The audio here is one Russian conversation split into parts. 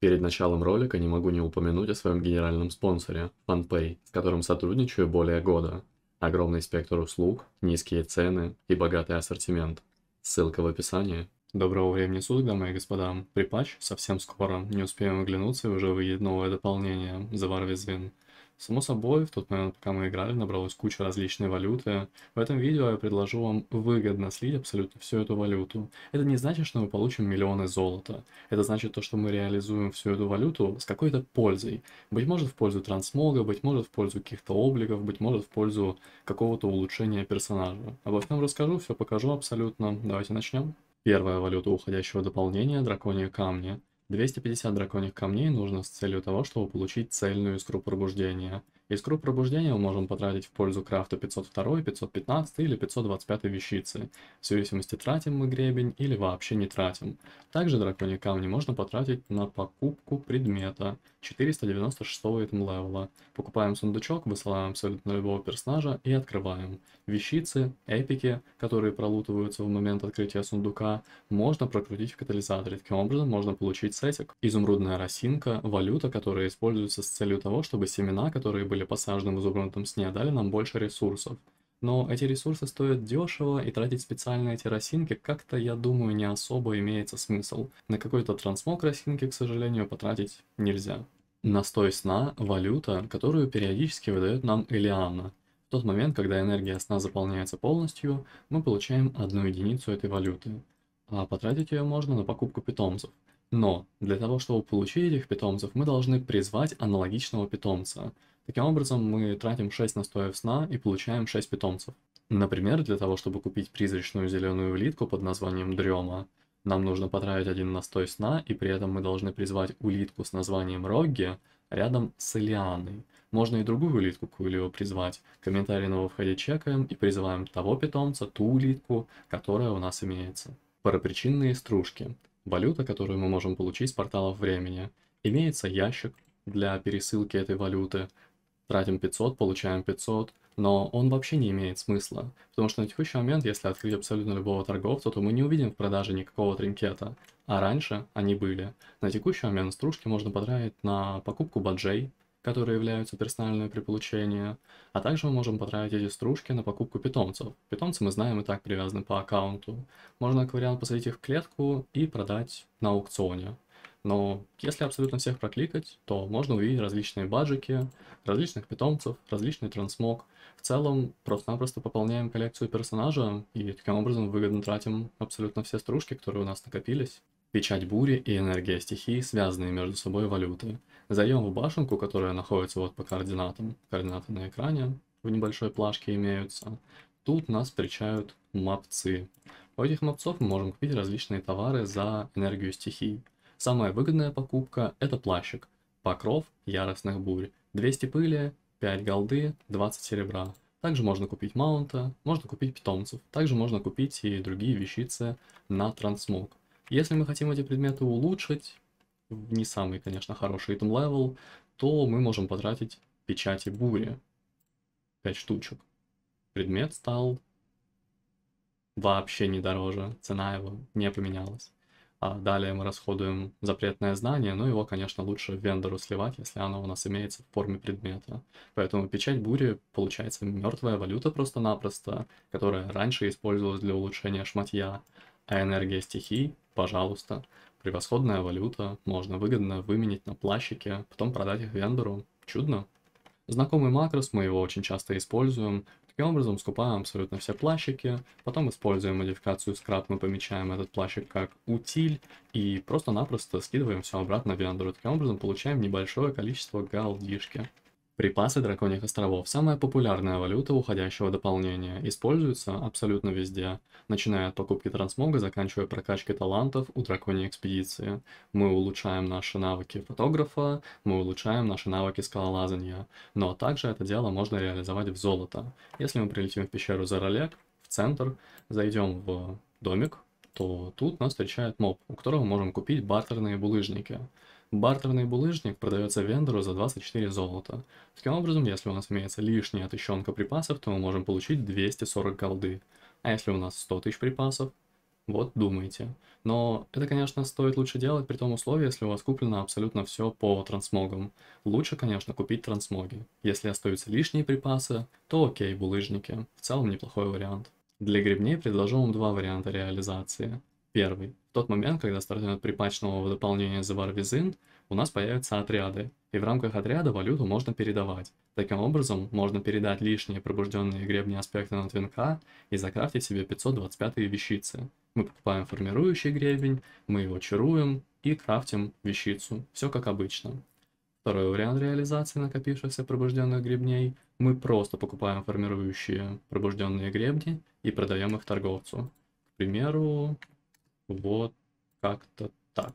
Перед началом ролика не могу не упомянуть о своем генеральном спонсоре – FunPay, с которым сотрудничаю более года. Огромный спектр услуг, низкие цены и богатый ассортимент. Ссылка в описании. Доброго времени суток, дамы и господа. Припач совсем скоро. Не успеем оглянуться и уже выйдет новое дополнение – The War. Само собой, в тот момент, пока мы играли, набралась куча различной валюты. В этом видео я предложу вам выгодно слить абсолютно всю эту валюту. Это не значит, что мы получим миллионы золота. Это значит то, что мы реализуем всю эту валюту с какой-то пользой. Быть может в пользу трансмога, быть может в пользу каких-то обликов, быть может в пользу какого-то улучшения персонажа. Обо всем расскажу, все покажу абсолютно. Давайте начнем. Первая валюта уходящего дополнения – драконьи камни. 250 драконьих камней нужно с целью того, чтобы получить цельную искру пробуждения. Искру пробуждения мы можем потратить в пользу крафта 502, 515 или 525 вещицы. В зависимости тратим мы гребень или вообще не тратим. Также драконьи камни можно потратить на покупку предмета 496 этом левела. Покупаем сундучок, высылаем абсолютно любого персонажа и открываем. Вещицы, эпики, которые пролутываются в момент открытия сундука, можно прокрутить в катализаторе. Таким образом можно получить сетик. Изумрудная росинка, валюта, которая используется с целью того, чтобы семена, которые были посажены в изумрудном сне, дали нам больше ресурсов. Но эти ресурсы стоят дешево, и тратить специально эти росинки как-то, я думаю, не особо имеется смысл. На какой-то трансмог росинки, к сожалению, потратить нельзя. Настой сна – валюта, которую периодически выдает нам Элиана. В тот момент, когда энергия сна заполняется полностью, мы получаем одну единицу этой валюты. А потратить ее можно на покупку питомцев. Но для того, чтобы получить этих питомцев, мы должны призвать аналогичного питомца – Таким образом, мы тратим 6 настоев сна и получаем 6 питомцев. Например, для того, чтобы купить призрачную зеленую улитку под названием Дрема, нам нужно потратить один настой сна, и при этом мы должны призвать улитку с названием Рогги рядом с Элианой. Можно и другую улитку какую-либо призвать. Комментарий на входе чекаем и призываем того питомца, ту улитку, которая у нас имеется. Парапричинные стружки. Валюта, которую мы можем получить с порталов времени. Имеется ящик для пересылки этой валюты, тратим 500, получаем 500, но он вообще не имеет смысла, потому что на текущий момент, если открыть абсолютно любого торговца, то мы не увидим в продаже никакого тринкета, а раньше они были. На текущий момент стружки можно потратить на покупку баджей, которые являются персональными при получении, а также мы можем потратить эти стружки на покупку питомцев. Питомцы мы знаем и так привязаны по аккаунту. Можно как вариант посадить их в клетку и продать на аукционе. Но если абсолютно всех прокликать, то можно увидеть различные баджики, различных питомцев, различный трансмог. В целом, просто-напросто пополняем коллекцию персонажа и таким образом выгодно тратим абсолютно все стружки, которые у нас накопились. Печать бури и энергия стихии связанные между собой валюты. Зайдем в башенку, которая находится вот по координатам. Координаты на экране в небольшой плашке имеются. Тут нас встречают мапцы. У этих мапцов мы можем купить различные товары за энергию стихий. Самая выгодная покупка – это плащик. Покров яростных бурь. 200 пыли, 5 голды, 20 серебра. Также можно купить маунта, можно купить питомцев. Также можно купить и другие вещицы на трансмог. Если мы хотим эти предметы улучшить, не самый, конечно, хороший item level, то мы можем потратить печати бури. 5 штучек. Предмет стал вообще не дороже, цена его не поменялась. А далее мы расходуем запретное знание, но его, конечно, лучше вендору сливать, если оно у нас имеется в форме предмета. Поэтому печать бури получается мертвая валюта просто-напросто, которая раньше использовалась для улучшения шматья, а энергия стихий, пожалуйста, превосходная валюта, можно выгодно выменить на плащики, потом продать их вендору. Чудно. Знакомый макрос, мы его очень часто используем. Таким образом, скупаем абсолютно все плащики, потом используем модификацию скраб, мы помечаем этот плащик как утиль и просто-напросто скидываем все обратно в вендору. Таким образом, получаем небольшое количество галдишки. Припасы драконьих островов – самая популярная валюта уходящего дополнения, используется абсолютно везде, начиная от покупки трансмога, заканчивая прокачкой талантов у драконьей экспедиции. Мы улучшаем наши навыки фотографа, мы улучшаем наши навыки скалолазания, но также это дело можно реализовать в золото. Если мы прилетим в пещеру Заролек, в центр, зайдем в домик, то тут нас встречает моб, у которого можем купить бартерные булыжники. Бартерный булыжник продается вендору за 24 золота. Таким образом, если у нас имеется лишняя тысячонка припасов, то мы можем получить 240 голды. А если у нас 100 тысяч припасов, Вот думайте. Но это, конечно, стоит лучше делать при том условии, если у вас куплено абсолютно все по трансмогам. Лучше, конечно, купить трансмоги. Если остаются лишние припасы, то окей, булыжники. В целом неплохой вариант. Для гребней предложу вам два варианта реализации. Первый. В тот момент, когда стартует припач нового дополнения The War Within, у нас появятся отряды, и в рамках отряда валюту можно передавать. Таким образом, можно передать лишние пробужденные гребни аспекты на твинка и закрафтить себе 525 вещицы. Мы покупаем формирующий гребень, мы его чаруем и крафтим вещицу. Все как обычно. Второй вариант реализации накопившихся пробужденных гребней. Мы просто покупаем формирующие пробужденные гребни и продаем их торговцу. К примеру, вот как-то так.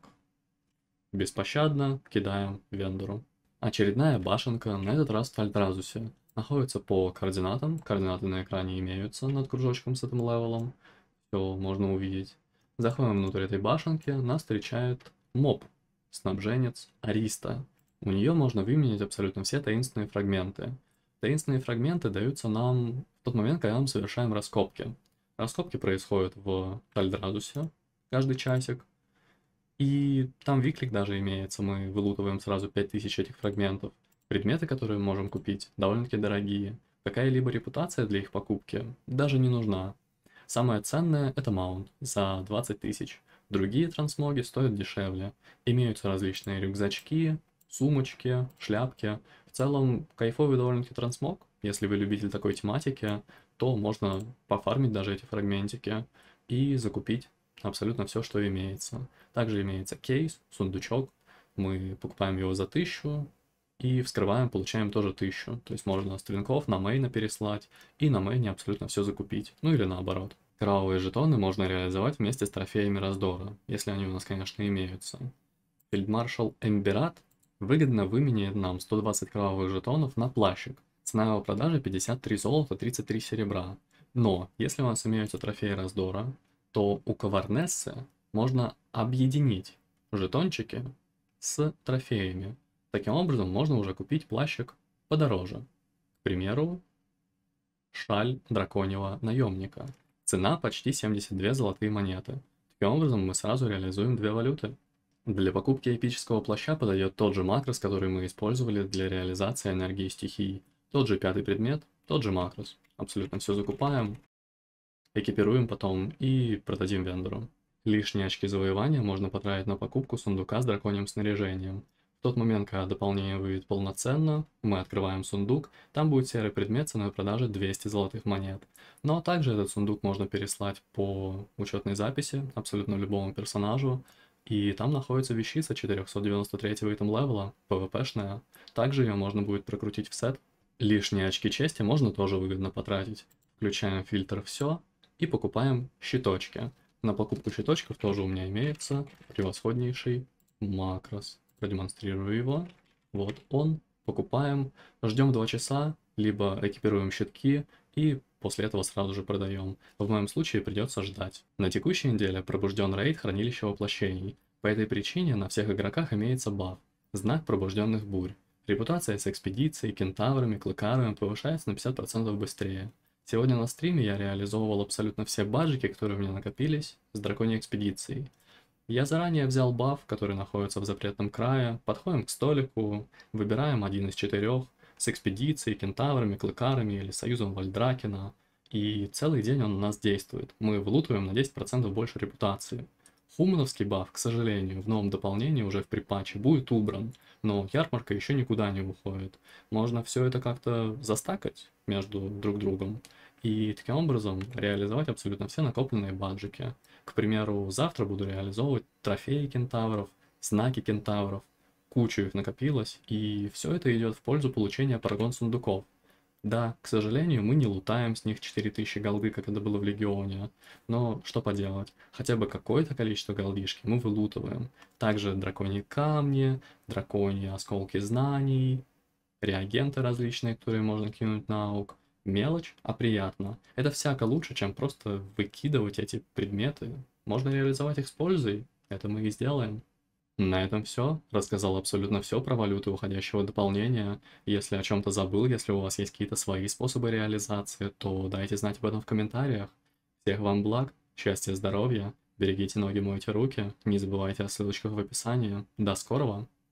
Беспощадно кидаем вендору. Очередная башенка, на этот раз в Альтразусе. Находится по координатам, координаты на экране имеются над кружочком с этим левелом. Все можно увидеть. Заходим внутрь этой башенки, нас встречает моб, снабженец Ариста. У нее можно выменять абсолютно все таинственные фрагменты. Таинственные фрагменты даются нам в тот момент, когда мы совершаем раскопки. Раскопки происходят в Тальдразусе каждый часик. И там виклик даже имеется, мы вылутываем сразу 5000 этих фрагментов. Предметы, которые мы можем купить, довольно-таки дорогие. Какая-либо репутация для их покупки даже не нужна. Самое ценное это маунт за 20 тысяч. Другие трансмоги стоят дешевле. Имеются различные рюкзачки, сумочки, шляпки. В целом, кайфовый довольно-таки трансмог. Если вы любитель такой тематики, то можно пофармить даже эти фрагментики и закупить абсолютно все, что имеется. Также имеется кейс, сундучок. Мы покупаем его за тысячу и вскрываем, получаем тоже тысячу. То есть можно стринков на мейна переслать и на мейне абсолютно все закупить. Ну или наоборот. Кровавые жетоны можно реализовать вместе с трофеями раздора, если они у нас, конечно, имеются. Фельдмаршал Эмберат выгодно выменяет нам 120 кровавых жетонов на плащик. Цена его продажи 53 золота, 33 серебра. Но, если у нас имеются трофеи раздора, то у Каварнессы можно объединить жетончики с трофеями. Таким образом, можно уже купить плащик подороже. К примеру, шаль драконьего наемника. Цена почти 72 золотые монеты. Таким образом, мы сразу реализуем две валюты. Для покупки эпического плаща подойдет тот же макрос, который мы использовали для реализации энергии стихии. Тот же пятый предмет, тот же макрос. Абсолютно все закупаем, экипируем потом и продадим вендору. Лишние очки завоевания можно потратить на покупку сундука с драконьим снаряжением. В тот момент, когда дополнение выйдет полноценно, мы открываем сундук, там будет серый предмет ценой продажи 200 золотых монет. Но также этот сундук можно переслать по учетной записи абсолютно любому персонажу, и там находится вещица 493 итем левела, PvP-шная. Также ее можно будет прокрутить в сет. Лишние очки чести можно тоже выгодно потратить. Включаем фильтр «Все», и покупаем щиточки. На покупку щиточков тоже у меня имеется превосходнейший макрос. Продемонстрирую его. Вот он. Покупаем, ждем 2 часа, либо экипируем щитки и после этого сразу же продаем. В моем случае придется ждать. На текущей неделе пробужден рейд хранилища воплощений. По этой причине на всех игроках имеется баф. Знак пробужденных бурь. Репутация с экспедицией, кентаврами, клыкарами повышается на 50% быстрее. Сегодня на стриме я реализовывал абсолютно все баджики, которые у меня накопились с драконьей экспедицией. Я заранее взял баф, который находится в запретном крае, подходим к столику, выбираем один из четырех с экспедицией, кентаврами, клыкарами или союзом Вальдракена, и целый день он у нас действует. Мы влутываем на 10% больше репутации. Хумановский баф, к сожалению, в новом дополнении уже в припатче будет убран, но ярмарка еще никуда не уходит. Можно все это как-то застакать между друг другом и таким образом реализовать абсолютно все накопленные баджики. К примеру, завтра буду реализовывать трофеи кентавров, знаки кентавров, кучу их накопилось, и все это идет в пользу получения парагон сундуков. Да, к сожалению, мы не лутаем с них 4000 голды, как это было в Легионе, но что поделать, хотя бы какое-то количество голдишки мы вылутываем. Также драконьи камни, драконьи осколки знаний, реагенты различные, которые можно кинуть на аук. Мелочь, а приятно. Это всяко лучше, чем просто выкидывать эти предметы. Можно реализовать их с пользой, это мы и сделаем. На этом все. Рассказал абсолютно все про валюты уходящего дополнения. Если о чем-то забыл, если у вас есть какие-то свои способы реализации, то дайте знать об этом в комментариях. Всех вам благ, счастья, здоровья Берегите ноги, мойте руки. Не забывайте о ссылочках в описании. До скорого!